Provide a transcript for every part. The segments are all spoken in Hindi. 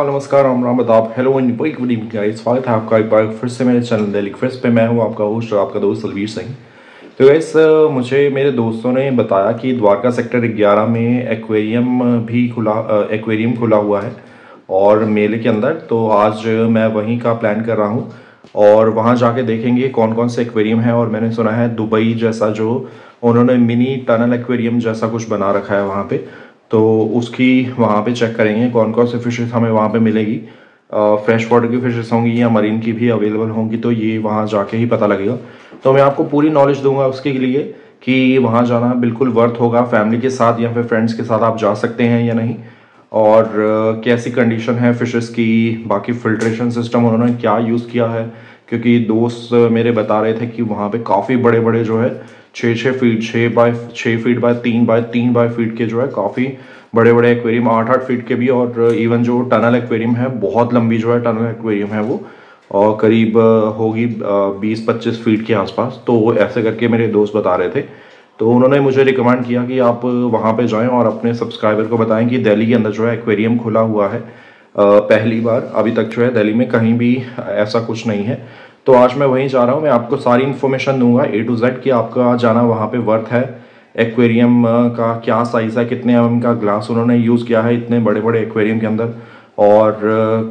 सत नमस्कार, राम राम आदाब hello and good evening guys स्वागत है आपका एक बार फिर से मेरे चैनल डेली फ्रेश पे। मैं हूँ आपका होस्ट और आपका दोस्त अलवीर सिंह। तो गाइस मुझे, मेरे दोस्तों ने बताया कि द्वारका सेक्टर 11 में एक्वेरियम भी खुला एक्वेरियम खुला हुआ है और मेले के अंदर। तो आज मैं वहीं का प्लान कर रहा हूँ और वहाँ जाके देखेंगे कौन कौन से एक्वेरियम है। और मैंने सुना है दुबई जैसा जो उन्होंने मिनी टनल एक्वेरियम जैसा कुछ बना रखा है वहाँ पे। तो उसकी वहाँ पे चेक करेंगे कौन कौन से फिशेस हमें वहाँ पे मिलेगी। फ्रेश वाटर की फिशेस होंगी या मरीन की भी अवेलेबल होंगी तो ये वहाँ जाके ही पता लगेगा। तो मैं आपको पूरी नॉलेज दूँगा उसके लिए कि वहाँ जाना बिल्कुल वर्थ होगा फैमिली के साथ या फिर फ्रेंड्स के साथ आप जा सकते हैं या नहीं। और कैसी कंडीशन है फिशेस की, बाकी फिल्ट्रेशन सिस्टम उन्होंने क्या यूज़ किया है? क्योंकि दोस्त मेरे बता रहे थे कि वहाँ पे काफ़ी बड़े बड़े जो है छः छः फीट छः बाय छः फीट बाय तीन बाय तीन बाय फीट के जो है काफ़ी बड़े बड़े एक्वेरियम आठ आठ फीट के भी और इवन जो टनल एक्वेरियम है, बहुत लंबी जो है टनल एक्वेरियम है वो, और करीब होगी बीस पच्चीस फीट के आसपास। तो ऐसे करके मेरे दोस्त बता रहे थे। तो उन्होंने मुझे रिकमेंड किया कि आप वहाँ पे जाएँ और अपने सब्सक्राइबर को बताएँ कि दिल्ली के अंदर जो है एक्वेरियम खुला हुआ है। पहली बार अभी तक जो है दिल्ली में कहीं भी ऐसा कुछ नहीं है। तो आज मैं वहीं जा रहा हूँ। मैं आपको सारी इन्फॉर्मेशन दूँगा ए टू जेड कि आपका जाना वहाँ पे वर्थ है। एक्वेरियम का क्या साइज़ है, कितने एम का ग्लास उन्होंने यूज़ किया है इतने बड़े बड़े एक्वेरियम के अंदर? और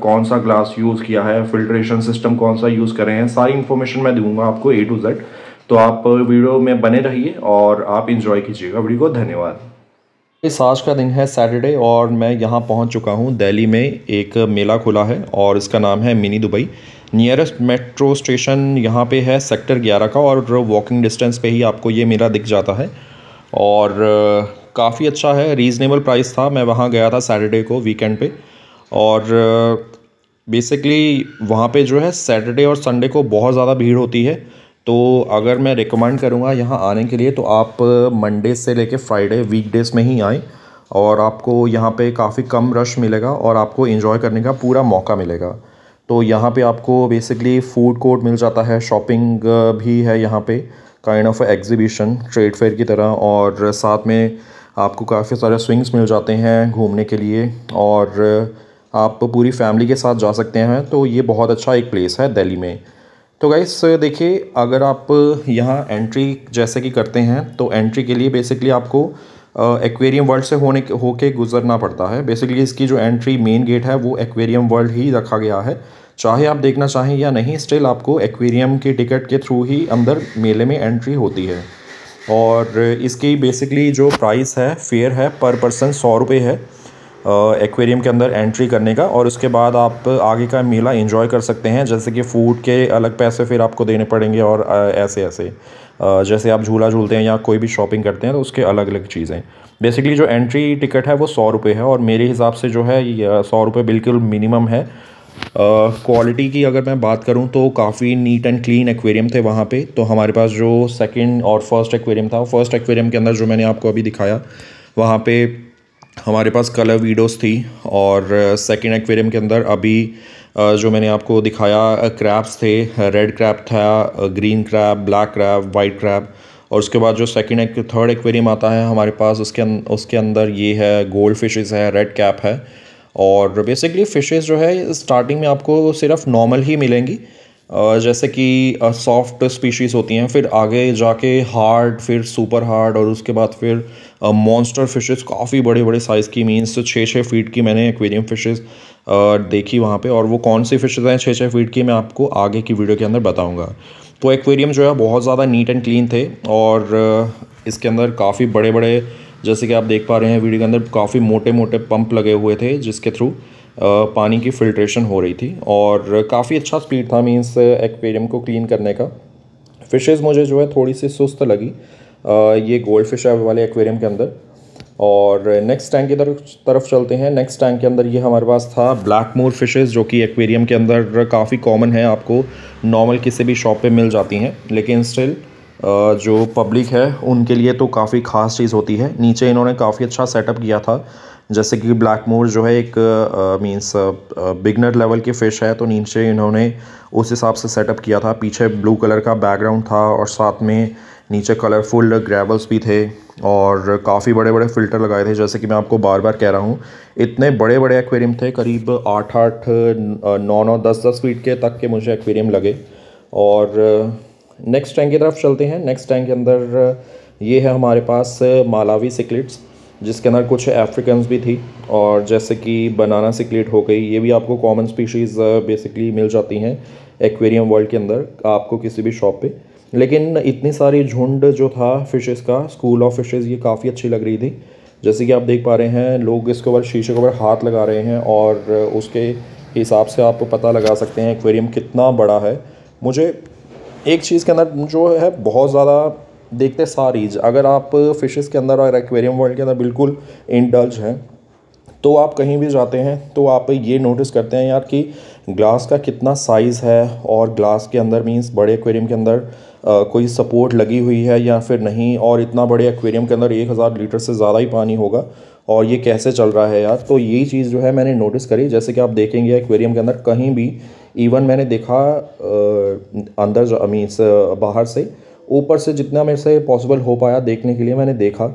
कौन सा ग्लास यूज़ किया है फिल्ट्रेशन सिस्टम कौन सा यूज़ कर रहे हैं, सारी इन्फॉर्मेशन मैं दूँगा आपको ए टू जेड तो आप वीडियो में बने रहिए और आप इंजॉय कीजिएगा वीडियो को। धन्यवाद। इस आज का दिन है सैटरडे और मैं यहाँ पहुँच चुका हूँ दिल्ली में एक मेला खुला है और इसका नाम है mini Dubai nearest metro station यहाँ पे है सेक्टर 11 का और वॉकिंग डिस्टेंस पे ही आपको ये मेला दिख जाता है। और काफ़ी अच्छा है रीज़नेबल प्राइस था। मैं वहाँ गया था सैटरडे को वीकेंड पे। और बेसिकली वहाँ पे जो है सैटरडे और संडे को बहुत ज़्यादा भीड़ होती है। तो अगर मैं रिकमेंड करूँगा यहाँ आने के लिए तो आप मंडे से लेके फ्राइडे वीकडेज़ में ही आएँ और आपको यहाँ पे काफ़ी कम रश मिलेगा और आपको इन्जॉय करने का पूरा मौका मिलेगा। तो यहाँ पे आपको बेसिकली फ़ूड कोर्ट मिल जाता है शॉपिंग भी है यहाँ पे। Kind of exhibition trade fair की तरह, और साथ में आपको काफ़ी सारे स्विंग्स मिल जाते हैं घूमने के लिए, और आप पूरी फैमिली के साथ जा सकते हैं तो ये बहुत अच्छा एक प्लेस है दिल्ली में। तो गाइस देखिए, अगर आप यहाँ एंट्री जैसे कि करते हैं तो एंट्री के लिए बेसिकली आपको एक्वेरियम वर्ल्ड से होने होके गुजरना पड़ता है। बेसिकली इसकी जो एंट्री मेन गेट है, वो एक्वेरियम वर्ल्ड ही रखा गया है। चाहे आप देखना चाहें या नहीं स्टिल आपको एक्वेरियम के टिकट के थ्रू ही अंदर मेले में एंट्री होती है। और इसकी बेसिकली जो प्राइस है फेयर है पर पर्सन सौ रुपये है एक्वेरियम के अंदर एंट्री करने का। और उसके बाद आप आगे का मेला एंजॉय कर सकते हैं, जैसे कि फ़ूड के अलग पैसे फिर आपको देने पड़ेंगे और ऐसे ऐसे। जैसे आप झूला झूलते हैं या कोई भी शॉपिंग करते हैं तो उसके अलग अलग चीज़ें। बेसिकली जो एंट्री टिकट है, वो सौ रुपये है। और मेरे हिसाब से जो है सौ रुपये बिल्कुल मिनिमम है। क्वालिटी uh, की अगर मैं बात करूँ तो काफ़ी नीट एंड क्लीन एक्वेरियम थे वहाँ पे। तो हमारे पास जो सेकंड और फ़र्स्ट एक्वेरियम था फ़र्स्ट एक्वेरियम के अंदर जो मैंने आपको अभी दिखाया वहाँ पे हमारे पास कलर वीडियोस थी और सेकंड एक्वेरियम के अंदर अभी जो मैंने आपको दिखाया क्रैब्स थे। रेड क्रैप था green crab black crab white crab और उसके बाद जो सेकंड थर्ड एक्वेरियम आता है हमारे पास उसके अं, उसके अंदर ये है गोल्ड फिशेज़ है रेड कैप है। और बेसिकली फ़िशेज़ जो है स्टार्टिंग में आपको सिर्फ़ नॉर्मल ही मिलेंगी। जैसे कि सॉफ्ट स्पीशीज़ होती हैं, फिर आगे जाके हार्ड फिर सुपर हार्ड और उसके बाद फिर मॉन्स्टर फिशेस काफ़ी बड़े बड़े साइज़ की मीन्स छः छः फीट की मैंने एक्वेरियम फिशेस देखी वहाँ पे। और वो कौन सी फिशेज़ हैं छः छः फीट की, मैं आपको आगे की वीडियो के अंदर बताऊँगा। तो एक्वेरियम जो है, बहुत ज़्यादा नीट एंड क्लीन थे, और इसके अंदर काफ़ी बड़े बड़े जैसे कि आप देख पा रहे हैं, वीडियो के अंदर काफ़ी मोटे मोटे पंप लगे हुए थे, जिसके थ्रू पानी की फ़िल्ट्रेशन हो रही थी और काफ़ी अच्छा स्पीड था मीन्स एक्वेरियम को क्लीन करने का। फ़िशेज़ मुझे जो है थोड़ी सी सुस्त लगी ये गोल्ड फ़िश वाले एक्वेरियम के अंदर। और नेक्स्ट टैंक की तरफ़ तरफ़ चलते हैं। नेक्स्ट टैंक के अंदर ये हमारे पास था ब्लैक मोर फिशेज़ जो कि एक्वेरियम के अंदर काफ़ी कॉमन है, आपको नॉर्मल किसी भी शॉप पे मिल जाती हैं, लेकिन स्टिल जो पब्लिक है, उनके लिए तो काफ़ी ख़ास चीज़ होती है। नीचे इन्होंने काफ़ी अच्छा सेटअप किया था, जैसे कि ब्लैक मोर जो है एक मींस बिगनर लेवल की फ़िश है तो नीचे इन्होंने उस हिसाब से सेटअप किया था। पीछे ब्लू कलर का बैकग्राउंड था और साथ में नीचे कलरफुल ग्रेवल्स भी थे और काफ़ी बड़े बड़े फ़िल्टर लगाए थे। जैसे कि मैं आपको बार बार कह रहा हूँ, इतने बड़े बड़े एक्वेरियम थे, करीब आठ आठ नौ नौ दस दस फीट के तक के मुझे एक्वेरियम लगे और नेक्स्ट टैंक की तरफ़ चलते हैं। नेक्स्ट टैंक के अंदर ये है हमारे पास मालावी सिकलेट्स जिसके अंदर कुछ अफ्रीकन्स भी थी और जैसे कि बनाना सिकलेट हो गई, ये भी आपको कॉमन स्पीशीज़ बेसिकली मिल जाती हैं एक्वेरियम वर्ल्ड के अंदर, आपको किसी भी शॉप पे। लेकिन इतनी सारी झुंड जो था फ़िशेज़ का स्कूल ऑफ़ फ़िशेज़ ये काफ़ी अच्छी लग रही थी। जैसे कि आप देख पा रहे हैं, लोग इसके ऊपर, शीशे के ऊपर हाथ लगा रहे हैं और उसके हिसाब से आप पता लगा सकते हैं एक्वेरियम कितना बड़ा है। मुझे एक चीज़ के अंदर जो है बहुत ज़्यादा देखते सारी अगर आप फ़िशेज़ के अंदर और एक्वेरियम वर्ल्ड के अंदर बिल्कुल इंडल्ज हैं तो आप कहीं भी जाते हैं तो आप ये नोटिस करते हैं यार कि ग्लास का कितना साइज़ है और ग्लास के अंदर मीन्स बड़े एक्वेरियम के अंदर आ, कोई सपोर्ट लगी हुई है या फिर नहीं और इतना बड़े एक्वेरियम के अंदर एक हज़ार लीटर से ज़्यादा ही पानी होगा और ये कैसे चल रहा है यार? तो यही चीज़ जो है मैंने नोटिस करी। जैसे कि आप देखेंगे एक्वेरियम के अंदर कहीं भी इवन मैंने देखा अंदर मीन्स बाहर से, ऊपर से जितना मेरे से पॉसिबल हो पाया देखने के लिए मैंने देखा।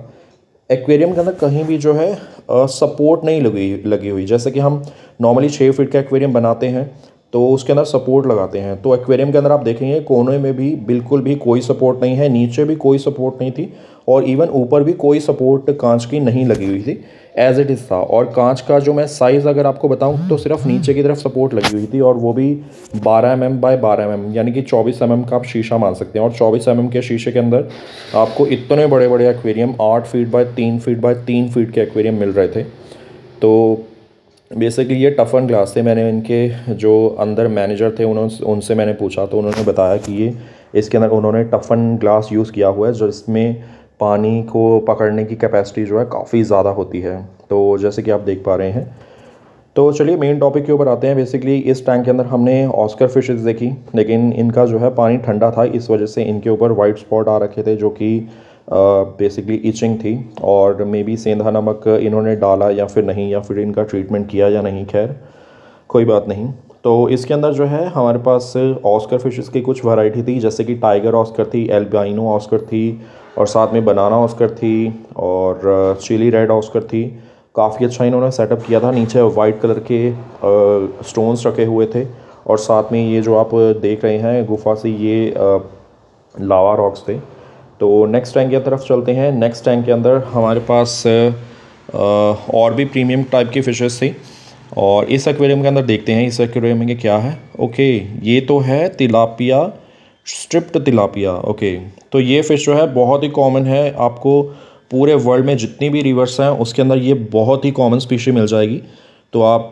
एक्वेरियम के अंदर कहीं भी जो है सपोर्ट नहीं लगी लगी हुई। जैसे कि हम नॉर्मली छः फीट का एक्वेरियम बनाते हैं तो उसके अंदर सपोर्ट लगाते हैं। तो एक्वेरियम के अंदर आप देखेंगे, कोने में भी बिल्कुल भी कोई सपोर्ट नहीं है, नीचे भी कोई सपोर्ट नहीं थी। और इवन ऊपर भी कोई सपोर्ट कांच की नहीं लगी हुई थी एज इट इज़ था। और कांच का जो मैं साइज़ अगर आपको बताऊँ तो सिर्फ़ नीचे की तरफ़ सपोर्ट लगी हुई थी और वो भी 12 एम एम बाय बारह एम यानी कि 24 एम एम का आप शीशा मान सकते हैं। और 24 एम एम के शीशे के अंदर आपको इतने बड़े बड़े एक्वेरियम आठ फीट बाय तीन फीट बाय तीन फीट के एक्वेरियम मिल रहे थे। तो बेसिकली ये टफन ग्लास थे। मैंने इनके जो अंदर मैनेजर थे उन्होंने उनसे मैंने पूछा तो उन्होंने बताया कि ये, इसके अंदर उन्होंने टफन ग्लास यूज़ किया हुआ है, जिसमें पानी को पकड़ने की कैपेसिटी जो है काफ़ी ज़्यादा होती है। तो जैसे कि आप देख पा रहे हैं। तो चलिए मेन टॉपिक के ऊपर आते हैं। बेसिकली इस टैंक के अंदर हमने ऑस्कर फिशेस देखी, लेकिन इनका जो है पानी ठंडा था, इस वजह से इनके ऊपर वाइट स्पॉट आ रखे थे, जो कि बेसिकली इचिंग थी, और मे बी सेंधा नमक इन्होंने डाला या फिर नहीं, या फिर इनका ट्रीटमेंट किया या नहीं, खैर, कोई बात नहीं। तो इसके अंदर जो है हमारे पास ऑस्कर फिशेस की कुछ वैरायटी थी, जैसे कि टाइगर ऑस्कर थी एल्बाइनो ऑस्कर थी और साथ में बनाना ऑस्कर थी और चिली रेड ऑस्कर थी। काफ़ी अच्छा इन्होंने सेटअप किया था। नीचे वाइट कलर के स्टोन्स रखे हुए थे और साथ में ये जो आप देख रहे हैं, गुफा से ये लावा रॉक्स थे। तो नेक्स्ट टैंक की तरफ़ चलते हैं। नेक्स्ट टैंक के अंदर हमारे पास और भी प्रीमियम टाइप की फ़िशेस थी और इस एक्वेरियम के अंदर देखते हैं, इस एक्वेरियम में क्या है। ओके, ये तो है तिलापिया स्ट्रिप्ट तिलापिया ओके तो ये फ़िश जो है, बहुत ही कॉमन है। आपको पूरे वर्ल्ड में जितनी भी रिवर्स हैं, उसके अंदर ये बहुत ही कॉमन स्पीशी मिल जाएगी। तो आप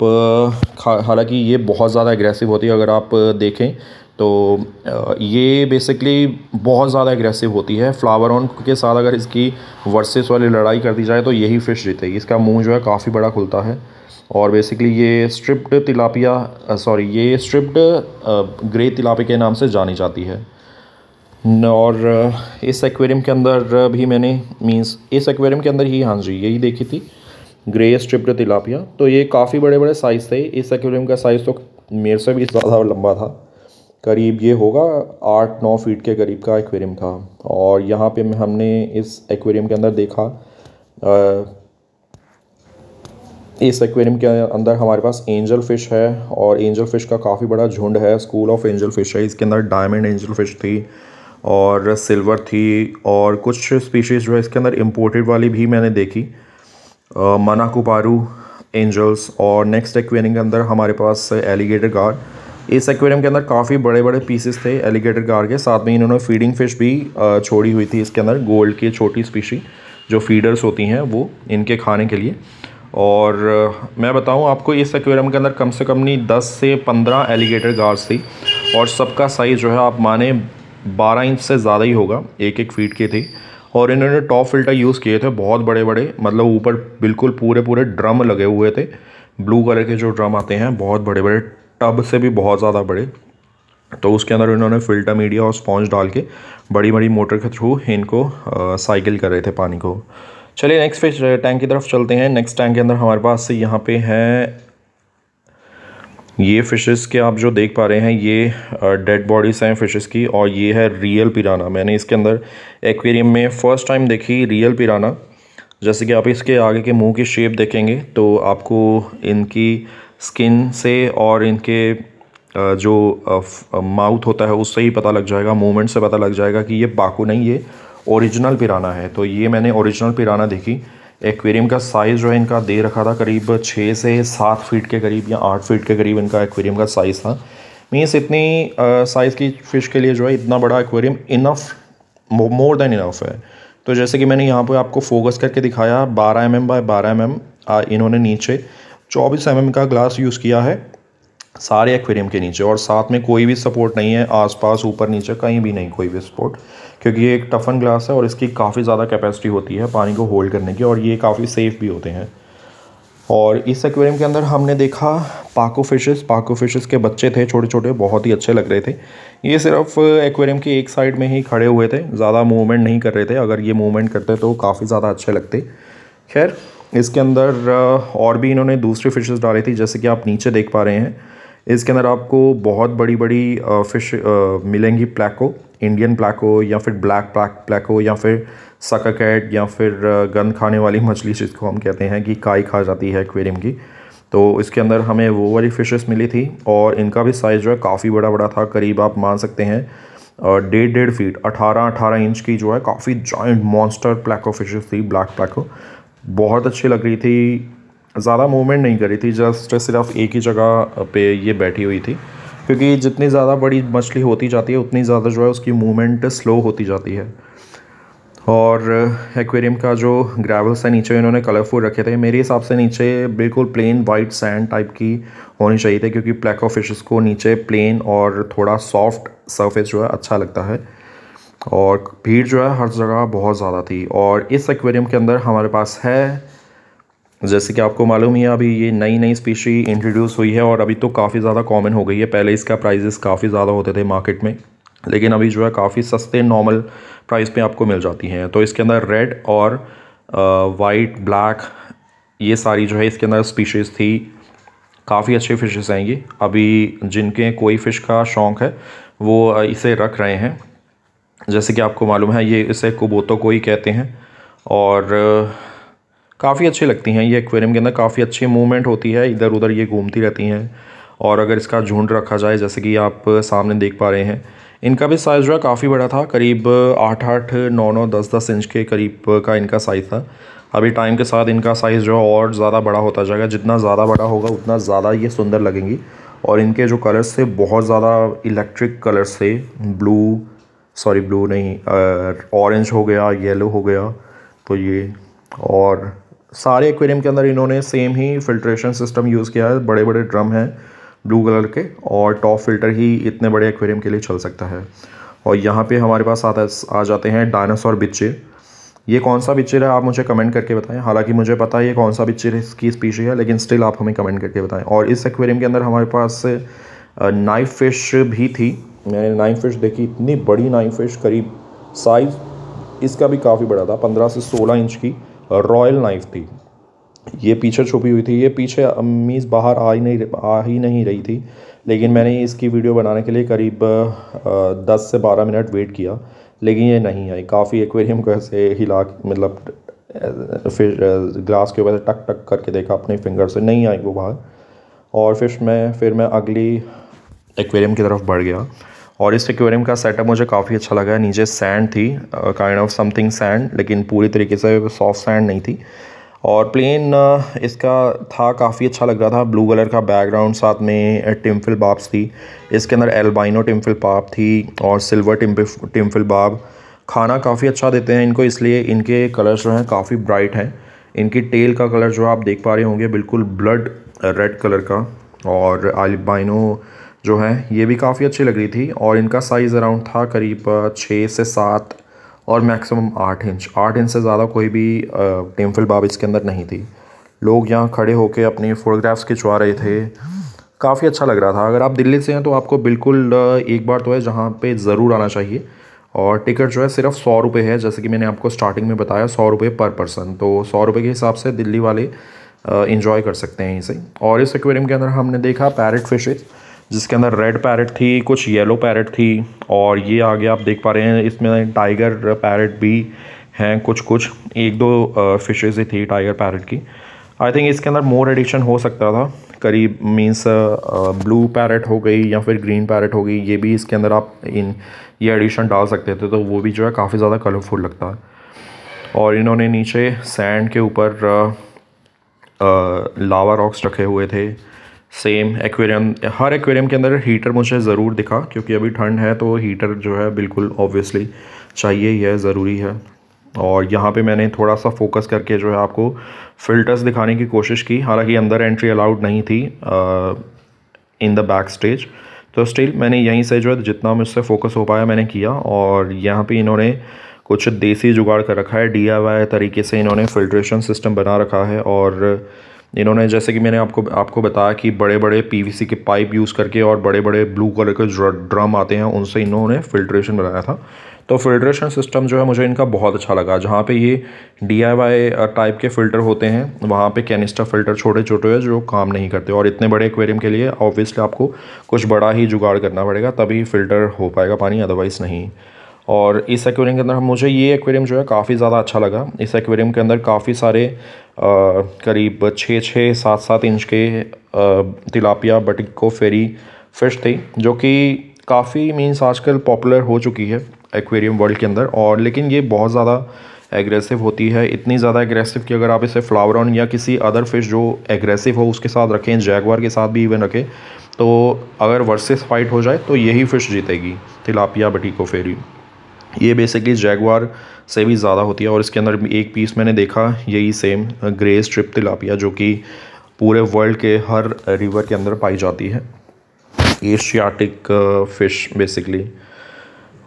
हालाँकि ये बहुत ज़्यादा एग्रेसिव होती है, अगर आप देखें तो ये बेसिकली बहुत ज़्यादा एग्रेसिव होती है। फ्लावर ऑन के साथ अगर इसकी वर्सेस वाली लड़ाई कर दी जाए तो यही फ़िश जीतेगी। इसका मुँह जो है, काफ़ी बड़ा खुलता है। और बेसिकली ये स्ट्रिप्ड तिलापिया सॉरी ये स्ट्रिप्ड ग्रे तिलापिया के नाम से जानी जाती है। और इस एक्वेरियम के अंदर भी मैंने मींस इस एक्वेरियम के अंदर ही हाँ जी, यही देखी थी ग्रे स्ट्रिप्ड तिलापिया तो ये काफ़ी बड़े बड़े साइज़ थे, इस एक्वेरियम का साइज़ तो मेरे से भी ज़्यादा लंबा था। करीब ये होगा आठ नौ फीट के करीब का एक्वेरियम था। और यहाँ पे हमने इस एक्वेरियम के अंदर देखा इस एक्वेरियम के अंदर हमारे पास एंजल फ़िश है और एंजल फ़िश का काफ़ी बड़ा झुंड है, स्कूल ऑफ़ एंजल फ़िश है। इसके अंदर डायमंड एंजल फ़िश थी और सिल्वर थी और कुछ स्पीशीज़ जो है इसके अंदर इम्पोर्टेड वाली भी मैंने देखी। मनाकुपारू एंजल्स और नेक्स्ट एक्वेरियम के अंदर हमारे पास एलिगेटर गार। इस एक्वेरियम के अंदर काफ़ी बड़े बड़े पीसेस थे एलिगेटर गार के। साथ में इन्होंने फीडिंग फ़िश भी छोड़ी हुई थी इसके अंदर। गोल्ड की छोटी स्पीशी जो फीडर्स होती हैं वो इनके खाने के लिए। और मैं बताऊँ आपको इस एक्वेरियम के अंदर कम से कम नहीं 10 से 15 एलिगेटर गार्स थी और सबका साइज़ जो है आप माने 12 इंच से ज़्यादा ही होगा, एक एक फीट के थे। और इन्होंने टॉप फ़िल्टर यूज़ किए थे बहुत बड़े बड़े मतलब ऊपर बिल्कुल पूरे पूरे ड्रम लगे हुए थे। ब्लू कलर के जो ड्रम आते हैं, बहुत बड़े बड़े टब से भी बहुत ज़्यादा बड़े। तो उसके अंदर इन्होंने फ़िल्टर मीडिया और स्पॉन्ज डाल के बड़ी बड़ी मोटर के थ्रू इनको साइकिल कर रहे थे पानी को। चलिए नेक्स्ट फ़िश टैंक की तरफ़ चलते हैं। नेक्स्ट टैंक के अंदर हमारे पास यहाँ पे है, ये फ़िशेस के आप जो देख पा रहे हैं, ये डेड बॉडीज़ हैं फ़िशेस की, और ये है रियल पिराना मैंने इसके अंदर एक्वेरियम में फ़र्स्ट टाइम देखी रियल पिराना जैसे कि आप इसके आगे के मुँह की शेप देखेंगे तो आपको इनकी स्किन से और इनके जो माउथ होता है, उससे ही पता लग जाएगा मूवमेंट से पता लग जाएगा कि ये पाकू नहीं, ये ओरिजिनल पिराना है। तो ये मैंने ओरिजिनल पिराना देखी। एक्वेरियम का साइज़ जो है, इनका दे रखा था करीब छः से सात फीट के करीब या आठ फीट के करीब इनका एक्वेरियम का साइज़ था। मीन्स इतनी साइज़ की फ़िश के लिए जो है, इतना बड़ा aquarium enough more than enough है। तो जैसे कि मैंने यहाँ पर आपको फोकस करके दिखाया, बारह एम एम बाय बारह एम एम इन्होंने नीचे चौबीस एम एम का ग्लास यूज़ किया है, सारे एक्वेरियम के नीचे। और साथ में कोई भी सपोर्ट नहीं है, आसपास, ऊपर, नीचे, कहीं भी नहीं, कोई भी सपोर्ट। क्योंकि ये एक टफन ग्लास है और इसकी काफ़ी ज़्यादा कैपेसिटी होती है पानी को होल्ड करने की और ये काफ़ी सेफ़ भी होते हैं। और इस एक्वेरियम के अंदर हमने देखा पाको फिशेस पाको फिशेस के बच्चे थे छोटे छोटे बहुत ही अच्छे लग रहे थे। ये सिर्फ़ एक्वेरियम के एक साइड में ही खड़े हुए थे, ज़्यादा मूवमेंट नहीं कर रहे थे। अगर ये मूवमेंट करते तो काफ़ी ज़्यादा अच्छे लगते। खैर, इसके अंदर और भी इन्होंने दूसरी फ़िशेस डाली थी, जैसे कि आप नीचे देख पा रहे हैं। इसके अंदर आपको बहुत बड़ी बड़ी फ़िश मिलेंगी प्लैको, इंडियन प्लैको, या फिर ब्लैक प्लैक, प्लैको, या फिर सका कैट या फिर गंद खाने वाली मछली जिसको हम कहते हैं कि काई खा जाती है एक्वेरियम की। तो इसके अंदर हमें वो वाली फ़िशेस मिली थी और इनका भी साइज़ जो है काफ़ी बड़ा बड़ा था, करीब आप मान सकते हैं डेढ़ डेढ़ फीट अठारह अठारह इंच की जो है काफ़ी जॉइंट मॉन्स्टर प्लैको फिशेस थी ब्लैक प्लैको। बहुत अच्छी लग रही थी ज़्यादा मूवमेंट नहीं करी थी जस्ट सिर्फ़ एक ही जगह पे ये बैठी हुई थी, क्योंकि जितनी ज़्यादा बड़ी मछली होती जाती है, उतनी ज़्यादा जो है उसकी मूवमेंट स्लो होती जाती है। और एक्वेरियम का जो ग्रेवल्स है नीचे इन्होंने कलरफुल रखे थे, मेरे हिसाब से नीचे बिल्कुल प्लेन वाइट सैंड टाइप की होनी चाहिए थी, क्योंकि प्लेको फिशेस को नीचे प्लेन और थोड़ा सॉफ्ट सरफेस जो है अच्छा लगता है। और भीड़ जो है हर जगह बहुत ज़्यादा थी। और इस एक्वेरियम के अंदर हमारे पास है जैसे कि आपको मालूम ही है, अभी ये नई नई स्पीशी इंट्रोड्यूस हुई है और अभी तो काफ़ी ज़्यादा कॉमन हो गई है। पहले इसका प्राइजेस काफ़ी ज़्यादा होते थे मार्केट में, लेकिन अभी जो है काफ़ी सस्ते नॉर्मल प्राइस पे आपको मिल जाती हैं। तो इसके अंदर रेड और वाइट ब्लैक ये सारी जो है इसके अंदर स्पीशीज़ थी। काफ़ी अच्छी फ़िशेस हैं ये अभी जिनके कोई फ़िश का शौक़ है, वो इसे रख रहे हैं। जैसे कि आपको मालूम है, ये इसे कुबोतो को ही कहते हैं और काफ़ी अच्छी लगती हैं, ये एक्वेरियम के अंदर काफ़ी अच्छी मूवमेंट होती है इधर उधर ये घूमती रहती हैं। और अगर इसका झुंड रखा जाए, जैसे कि आप सामने देख पा रहे हैं, इनका भी साइज़ जो है काफ़ी बड़ा था, करीब आठ आठ, नौ नौ, दस दस इंच के करीब का इनका साइज़ था। अभी टाइम के साथ इनका साइज़ जो है, और ज़्यादा बड़ा होता जाएगा, जितना ज़्यादा बड़ा होगा, उतना ज़्यादा ये सुंदर लगेंगी। और इनके जो कलर्स थे, बहुत ज़्यादा इलेक्ट्रिक कलर्स थे ब्लू सॉरी ब्लू नहीं ऑरेंज हो गया येलो हो गया तो ये, और सारे एक्वेरियम के अंदर इन्होंने सेम ही फिल्ट्रेशन सिस्टम यूज़ किया है बड़े बड़े ड्रम हैं ब्लू कलर के, और टॉप फ़िल्टर ही इतने बड़े एक्वेरियम के लिए चल सकता है। और यहाँ पे हमारे पास आता, आ जाते हैं डायनासोर बिच्चे ये कौन सा बिच्चर है आप मुझे कमेंट करके बताएँ। हालाँकि मुझे पता है ये कौन सा बिच्चर की स्पीशी है, लेकिन स्टिल आप हमें कमेंट करके बताएँ। और इस एक्वेरियम के अंदर हमारे पास नाइफ फ़िश भी थी। मैंने नाइफ फ़िश देखी, इतनी बड़ी नाइफ फ़िश करीब साइज़ इसका भी काफ़ी बड़ा था, पंद्रह से सोलह इंच की। रॉयल नाइफ थी। ये पीछे छुपी हुई थी। ये पीछे मीज़ बाहर आ ही नहीं आ ही नहीं रही थी। लेकिन मैंने इसकी वीडियो बनाने के लिए करीब दस से बारह मिनट वेट किया। लेकिन ये नहीं आई। काफ़ी एक्वेरियम को ऐसे हिला मतलब फिर ग्लास के ऊपर टक टक करके देखा अपने फिंगर से। नहीं आई वो बाहर। और फिर मैं फिर मैं अगली एक्वेरियम की तरफ़ बढ़ गया। और इस एक्वेरियम का सेटअप मुझे काफ़ी अच्छा लगा। नीचे सैंड थी काइंड ऑफ़ समथिंग सैंड लेकिन पूरी तरीके से सॉफ्ट सैंड नहीं थी। और प्लेन uh, इसका था काफ़ी अच्छा लग रहा था। ब्लू कलर का बैकग्राउंड साथ में टिम्फिल बाब्स थी। इसके अंदर एल्बाइनो टिम्फिल पाप थी और सिल्वर टिम्फिल बाब खाना काफ़ी अच्छा देते हैं इनको इसलिए इनके कलर्स जो हैं काफ़ी ब्राइट हैं। इनकी टेल का कलर जो आप देख पा रहे होंगे बिल्कुल ब्लड रेड कलर का। और अल्बाइनो जो है, ये भी काफ़ी अच्छी लग रही थी और इनका साइज़ अराउंड था करीब छः से सात और मैक्सिमम आठ इंच आठ इंच से ज़्यादा कोई भी टेंपल बाब इसके अंदर नहीं थी। लोग यहाँ खड़े होकर अपनी फ़ोटोग्राफ्स खिंचवा रहे थे। काफ़ी अच्छा लग रहा था। अगर आप दिल्ली से हैं तो आपको बिल्कुल एक बार तो है जहाँ पे ज़रूर आना चाहिए। और टिकट जो है सिर्फ़ सौ रुपये है, जैसे कि मैंने आपको स्टार्टिंग में बताया, सौ रुपये पर पर्सन तो सौ रुपये के हिसाब से दिल्ली वाले इन्जॉय कर सकते हैं इसे। और इस एक्वेरियम के अंदर हमने देखा पैरट फिशेज जिसके अंदर रेड पैरट थी, कुछ येलो पैरट थी, और ये आगे आप देख पा रहे हैं, इसमें टाइगर पैरट भी हैं कुछ कुछ एक दो फिशेज ही थी टाइगर पैरट की। आई थिंक इसके अंदर मोर एडिशन हो सकता था। करीब मीन्स ब्लू पैरट हो गई या फिर ग्रीन पैरट हो गई, ये भी इसके अंदर आप इन, ये एडिशन डाल सकते थे तो वो भी जो है काफ़ी ज़्यादा कलरफुल लगता। है और इन्होंने नीचे सैंड के ऊपर लावा रॉक्स रखे हुए थे। सेम एक्वेरियम हर एक्वेरियम के अंदर हीटर मुझे ज़रूर दिखा, क्योंकि अभी ठंड है तो हीटर जो है बिल्कुल ऑब्वियसली चाहिए ही है ज़रूरी है। और यहाँ पे मैंने थोड़ा सा फोकस करके जो है आपको फ़िल्टर्स दिखाने की कोशिश की। हालाँकि अंदर एंट्री अलाउड नहीं थी इन द बैक स्टेज तो स्टिल मैंने यहीं से जो है, जितना मुझसे फोकस हो पाया मैंने किया, और यहाँ पे इन्होंने कुछ देसी जुगाड़ कर रखा है डी तरीके से इन्होंने फ़िल्ट्रेशन सिस्टम बना रखा है, और इन्होंने जैसे कि मैंने आपको आपको बताया कि बड़े बड़े पीवीसी के पाइप यूज़ करके और बड़े बड़े ब्लू कलर के ड्रम आते हैं, उनसे इन्होंने फ़िल्ट्रेशन बनाया था। तो फिल्ट्रेशन सिस्टम जो है मुझे इनका बहुत अच्छा लगा। जहाँ पे ये डीआईवाई टाइप के फ़िल्टर होते हैं, वहाँ पे कैनिस्टर फ़िल्टर छोटे छोटे हैं जो काम नहीं करते। और इतने बड़े एक्वेरियम के लिए ऑब्वियसली आपको कुछ बड़ा ही जुगाड़ करना पड़ेगा, तभी फ़िल्टर हो पाएगा पानी अदरवाइज़ नहीं। और इस एक्वेरियम के अंदर हम मुझे ये एक्वेरियम जो है काफ़ी ज़्यादा अच्छा लगा। इस एक्वेरियम के अंदर काफ़ी सारे आ, करीब छः छः सात सात इंच के तिलापिया बटिको फेरी फ़िश थी जो कि काफ़ी मीन्स आजकल पॉपुलर हो चुकी है एक्वेरियम वर्ल्ड के अंदर। और लेकिन ये बहुत ज़्यादा एग्रेसिव होती है। इतनी ज़्यादा एग्रेसिव कि अगर आप इसे फ्लावर ऑन या किसी अदर फ़िश जो एग्रेसिव हो उसके साथ रखें जैगवार के साथ भी इवन रखें तो अगर वर्सेस फाइट हो जाए तो यही फ़िश जीतेगी तिलापिया बटीको फेरी। ये बेसिकली जैगवार से भी ज़्यादा होती है और इसके अंदर एक पीस मैंने देखा, यही सेम ग्रे स्ट्रिप तिलापिया जो कि पूरे वर्ल्ड के हर रिवर के अंदर पाई जाती है। एशियाटिक फ़िश बेसिकली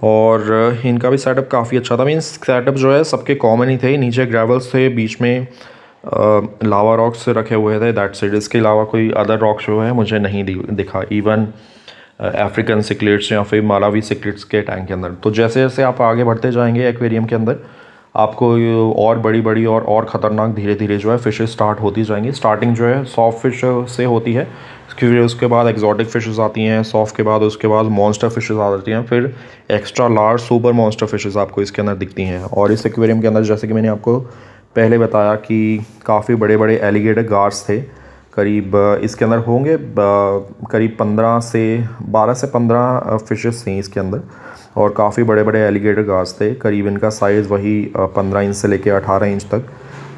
और इनका भी सेटअप काफ़ी अच्छा था। मीन सेटअप जो है, सबके कॉमन ही थे। नीचे ग्रेवल्स थे, बीच में लावा रॉक्स रखे हुए थे। दैट साइड इसके अलावा कोई अदर रॉक्स जो है, मुझे नहीं दिखा इवन अफ्रीकन सिकलेट्स या फिर मालावी सिकलेट्स के टैंक के अंदर। तो जैसे जैसे आप आगे बढ़ते जाएँगे एक्वेरियम के अंदर, आपको और बड़ी बड़ी और और ख़तरनाक धीरे धीरे जो है फ़िशेस स्टार्ट होती जाएँगी। स्टार्टिंग जो है सॉफ्ट फ़िश से होती है फिर उसके बाद एक्जॉटिक फ़िशेस आती हैं सॉफ्ट के बाद उसके बाद मॉन्स्टर फ़िशेस आ जाती हैं, फिर extra large super monster fishes आपको इसके अंदर दिखती हैं। और इस एक्वेरियम के अंदर, जैसे कि मैंने आपको पहले बताया कि काफ़ी बड़े बड़े एलिगेटर गार्ड्स थे करीब इसके अंदर होंगे करीब पंद्रह से, बारह से पंद्रह फ़िशेस थी इसके अंदर। और काफ़ी बड़े बड़े एलिगेटर गार्ड्स थे, करीब इनका साइज़ वही पंद्रह इंच से लेकर अठारह इंच तक।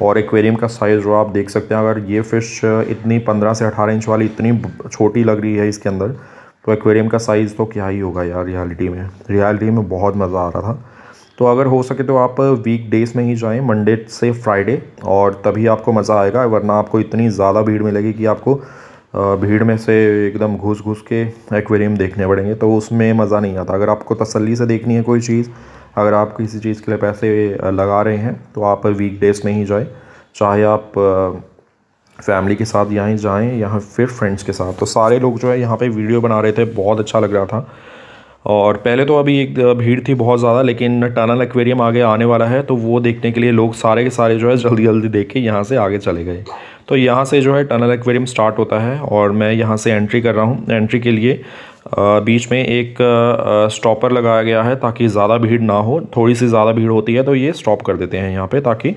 और एक्वेरियम का साइज़ जो आप देख सकते हैं, अगर ये फ़िश इतनी पंद्रह से अठारह इंच वाली इतनी छोटी लग रही है इसके अंदर तो एक्वेरियम का साइज़ तो क्या ही होगा यार रियलिटी में। रियलिटी में बहुत मज़ा आ रहा था। तो अगर हो सके तो आप वीक डेज़ में ही जाएँ मंडे से फ्राइडे और तभी आपको मज़ा आएगा, वरना आपको इतनी ज़्यादा भीड़ मिलेगी कि आपको भीड़ में से एकदम घुस घुस के एक्वेरियम देखने पड़ेंगे तो उसमें मज़ा नहीं आता। अगर आपको तसल्ली से देखनी है कोई चीज़, अगर आप किसी चीज़ के लिए पैसे लगा रहे हैं तो आप वीक डेज़ में ही जाएँ, चाहे आप फैमिली के साथ यहाँ जाएँ या फिर फ्रेंड्स के साथ। तो सारे लोग जो है यहाँ पे वीडियो बना रहे थे, बहुत अच्छा लग रहा था। और पहले तो अभी एक भीड़ थी बहुत ज़्यादा, लेकिन टनल एक्वेरियम आगे आने वाला है तो वो देखने के लिए लोग सारे के सारे जो है जल्दी जल्दी देख के यहाँ से आगे चले गए। तो यहाँ से जो है टनल एक्वेरियम स्टार्ट होता है और मैं यहाँ से एंट्री कर रहा हूँ। एंट्री के लिए बीच में एक स्टॉपर लगाया गया है ताकि ज़्यादा भीड़ ना हो। थोड़ी सी ज़्यादा भीड़ होती है तो ये स्टॉप कर देते हैं यहाँ पे ताकि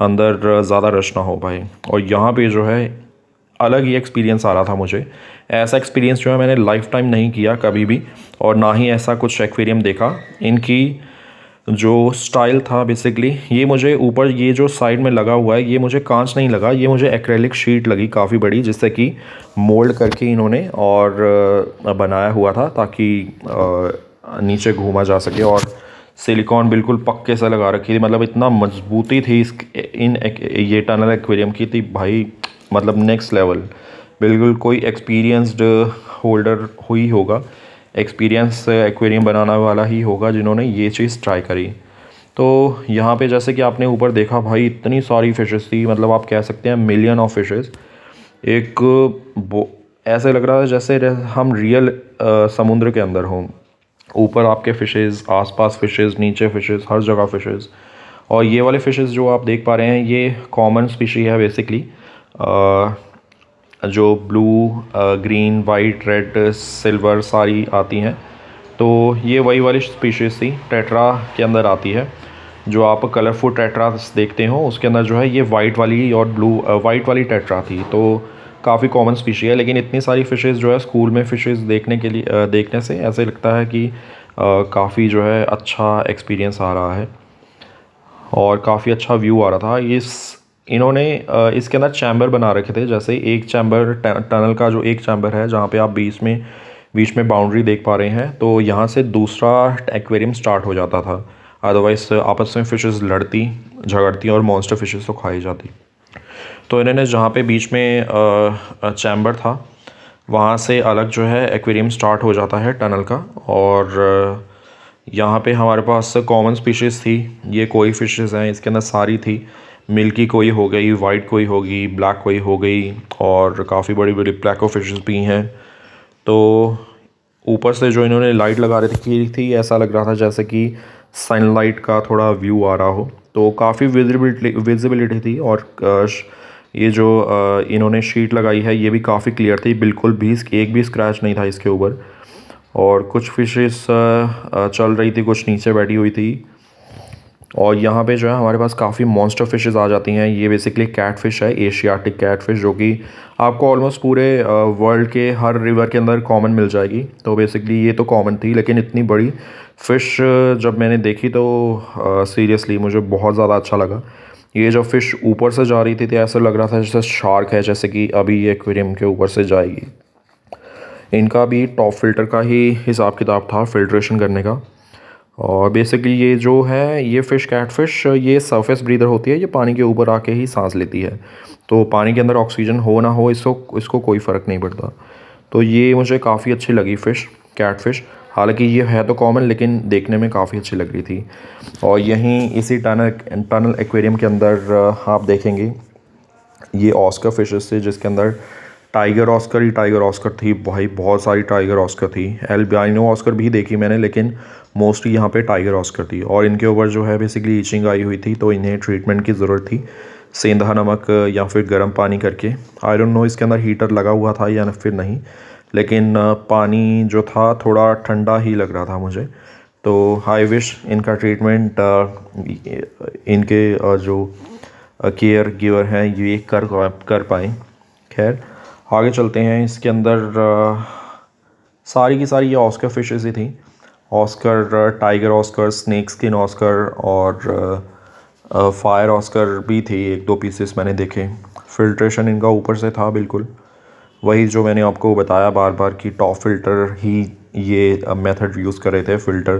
अंदर ज़्यादा रश ना हो पाए। और यहाँ पे जो है अलग ही एक्सपीरियंस आ रहा था मुझे। ऐसा एक्सपीरियंस जो है मैंने लाइफ टाइम नहीं किया कभी भी और ना ही ऐसा कुछ एक्वेरियम देखा। इनकी जो स्टाइल था बेसिकली ये मुझे ऊपर ये जो साइड में लगा हुआ है ये मुझे कांच नहीं लगा ये मुझे एक्रेलिक शीट लगी काफ़ी बड़ी जिससे कि मोल्ड करके इन्होंने और बनाया हुआ था ताकि नीचे घूमा जा सके और सिलिकॉन बिल्कुल पक्के से लगा रखी थी। मतलब इतना मजबूती थी इस इन एक, ये टनल एक्वेरियम की थी भाई मतलब नेक्स्ट लेवल बिल्कुल कोई एक्सपीरियंसड होल्डर हुई होगा। एक्सपीरियंस एक्वेरियम बनाने वाला ही होगा जिन्होंने ये चीज़ ट्राई करी। तो यहाँ पे जैसे कि आपने ऊपर देखा, भाई, इतनी सारी फ़िशेस थी मतलब आप कह सकते हैं मिलियन ऑफ़ फिशेस एक ऐसे लग रहा है जैसे हम रियल समुद्र के अंदर हों। ऊपर आपके फ़िशेज़ आसपास फ़िशेज़ नीचे फ़िशेज़ हर जगह फ़िशेज़ और ये वाले फ़िशेज़ जो आप देख पा रहे हैं, ये कॉमन स्पीशी है बेसिकली जो blue green white red silver सारी आती हैं तो ये वही वाली स्पीशीज़ थी टेट्रा के अंदर आती है, जो आप कलरफुल टेट्रा देखते हो, उसके अंदर जो है ये वाइट वाली और ब्लू वाइट वाली टेट्रा थी तो काफ़ी कॉमन स्पीशी है, लेकिन इतनी सारी फ़िशेज़ जो है स्कूल में फ़िशेज़ देखने के लिए देखने से ऐसे लगता है कि काफ़ी जो है अच्छा एक्सपीरियंस आ रहा है, और काफ़ी अच्छा व्यू आ रहा था, इस इन्होंने इसके अंदर चैम्बर बना रखे थे, जैसे एक चैम्बर टनल का जो एक चैम्बर है, जहाँ पे आप बीच में बीच में बाउंड्री देख पा रहे हैं तो यहाँ से दूसरा एक्वेरियम स्टार्ट हो जाता था। अदरवाइज़ आपस में फ़िशेज़ लड़ती, झगड़ती और मॉन्स्टर फ़िशेज़ तो खाई जाती। तो इन्होंने जहाँ पे बीच में चैम्बर था, वहाँ से अलग जो है एक्वेरियम स्टार्ट हो जाता है टनल का, और यहाँ पे हमारे पास कॉमन स्पीशीज़ थी, ये कोई फ़िशेज़ हैं, इसके अंदर सारी थी मिल्की कोई हो गई वाइट कोई होगी ब्लैक कोई हो गई और काफ़ी बड़ी बड़ी ब्लैको फिशेज़ भी हैं। तो ऊपर से जो इन्होंने लाइट लगा रखी थी ऐसा लग रहा था जैसे कि सनलाइट का थोड़ा व्यू आ रहा हो। तो काफ़ी विजिबिलिटी विजिबिलिटी थी और ये जो इन्होंने शीट लगाई है, ये भी काफ़ी क्लियर थी। बिल्कुल भी एक भी स्क्रैच नहीं था इसके ऊपर। और कुछ फिशेस चल रही थी, कुछ नीचे बैठी हुई थी। और यहाँ पे जो है हमारे पास काफ़ी मॉन्स्टर फिशेस आ जाती हैं। ये बेसिकली कैट फ़िश है एशियाटिक कैट फ़िश जो कि आपको ऑलमोस्ट पूरे वर्ल्ड के हर रिवर के अंदर कॉमन मिल जाएगी। तो बेसिकली ये तो कॉमन थी, लेकिन इतनी बड़ी फ़िश जब मैंने देखी तो सीरियसली मुझे बहुत ज़्यादा अच्छा लगा। ये जब फ़िश ऊपर से जा रही थी तो ऐसा लग रहा था जैसे शार्क है, जैसे कि अभी ये एक्वेरियम के ऊपर से जाएगी। इनका भी टॉप फ़िल्टर का ही हिसाब किताब था फिल्ट्रेशन करने का। और बेसिकली ये जो है, ये फ़िश कैट फ़िश ये सरफेस ब्रीदर होती है, ये पानी के ऊपर आके ही सांस लेती है। तो पानी के अंदर ऑक्सीजन हो ना हो, इसको इसको कोई फ़र्क नहीं पड़ता। तो ये मुझे काफ़ी अच्छी लगी फ़िश कैट फ़िश हालाँकि ये है तो कॉमन लेकिन देखने में काफ़ी अच्छी लग रही थी। और यहीं इसी टनल टनल एक्वेरियम के अंदर आप देखेंगे, ये ऑस्कर फिशेस थे, जिसके अंदर टाइगर ऑस्कर ही टाइगर ऑस्कर थी। भाई, बहुत सारी टाइगर ऑस्कर थी। एल्बिनो ऑस्कर भी देखी मैंने, लेकिन मोस्टली यहाँ पे टाइगर ऑस्कर थी और इनके ऊपर जो है बेसिकली ईचिंग आई हुई थी तो इन्हें ट्रीटमेंट की ज़रूरत थी। सेंधा नमक या फिर गर्म पानी करके। आई डोंट नो इसके अंदर हीटर लगा हुआ था या फिर नहीं। लेकिन पानी जो था थोड़ा ठंडा ही लग रहा था मुझे। तो आई विश इनका ट्रीटमेंट इनके जो केयर गिवर हैं, ये कर कर पाएँ। खैर, आगे चलते हैं। इसके अंदर सारी की सारी ये ऑस्कर फिशेज़ ही थी। Oscar tiger oscar snake skin oscar और फायर ऑस्कर भी थी, एक दो पीसेस मैंने देखे। फिल्ट्रेशन इनका ऊपर से था बिल्कुल। वही जो मैंने आपको बताया बार बार कि टॉप फ़िल्टर ही ये मेथड यूज़ कर रहे थे फ़िल्टर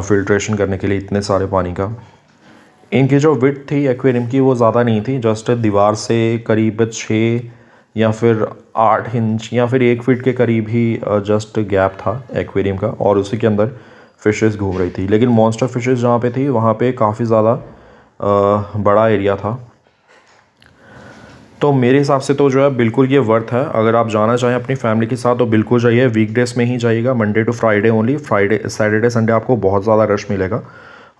फ़िल्ट्रेशन करने के लिए इतने सारे पानी का। इनकी जो विथ थी एक्वेरियम की, वो ज़्यादा नहीं थी जस्ट दीवार से करीब छः या फिर आठ इंच या फिर एक फीट के करीब ही जस्ट गैप था एक्वेरियम का और उसी के अंदर फ़िशेज़ घूम रही थी। लेकिन मॉन्स्टर फ़िशेज़ जहाँ पे थी, वहाँ पे काफ़ी ज़्यादा बड़ा एरिया था। तो मेरे हिसाब से तो जो है, बिल्कुल ये वर्थ है। अगर आप जाना चाहें अपनी फैमिली के साथ तो बिल्कुल जाइए। वीकडेज़ में ही जाइएगा Monday to Friday only Friday Saturday Sunday आपको बहुत ज़्यादा रश मिलेगा।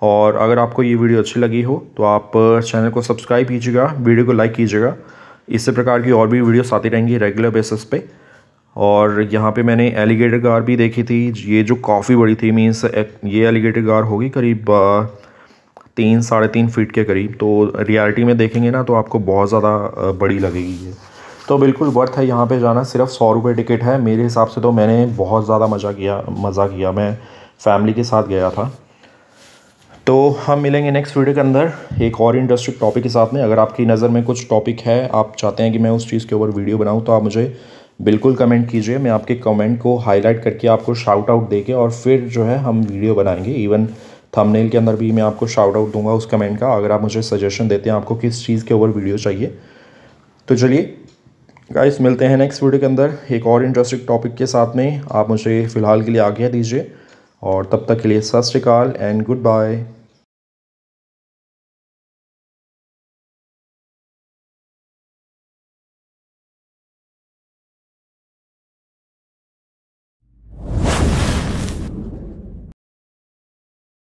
और अगर आपको ये वीडियो अच्छी लगी हो तो आप चैनल को सब्सक्राइब कीजिएगा वीडियो को लाइक कीजिएगा। इसी प्रकार की और भी वीडियोस आती रहेंगी रेगुलर बेसिस पे। और यहाँ पे मैंने एलिगेटर गार भी देखी थी। ये जो काफ़ी बड़ी थी मीन्स ये एलिगेटर गार होगी करीब तीन, साढ़े तीन फीट के करीब। तो रियलिटी में देखेंगे ना तो आपको बहुत ज़्यादा बड़ी लगेगी ये। तो बिल्कुल वर्थ है यहाँ पे जाना। सिर्फ़ सौ रुपये टिकट है। मेरे हिसाब से तो मैंने बहुत ज़्यादा मज़ा किया मज़ा किया। मैं फैमिली के साथ गया था। तो हम मिलेंगे नेक्स्ट वीडियो के अंदर एक और इंटरेस्टिंग टॉपिक के साथ में। अगर आपकी नज़र में कुछ टॉपिक है, आप चाहते हैं कि मैं उस चीज़ के ऊपर वीडियो बनाऊँ तो आप मुझे बिल्कुल कमेंट कीजिए। मैं आपके कमेंट को हाईलाइट करके आपको शाउट आउट दे के और फिर जो है हम वीडियो बनाएँगे। इवन थंबनेल के अंदर भी मैं आपको शाउट आउट दूँगा उस कमेंट का। अगर आप मुझे सजेशन देते हैं आपको किस चीज़ के ऊपर वीडियो चाहिए। तो चलिए गाइस मिलते हैं नेक्स्ट वीडियो के अंदर। एक और इंटरेस्टिंग टॉपिक के साथ में आप मुझे फ़िलहाल के लिए आज्ञा दीजिए। और तब तक के लिए सत श्रीकाल एंड गुड बाय